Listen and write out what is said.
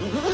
Mm-hmm.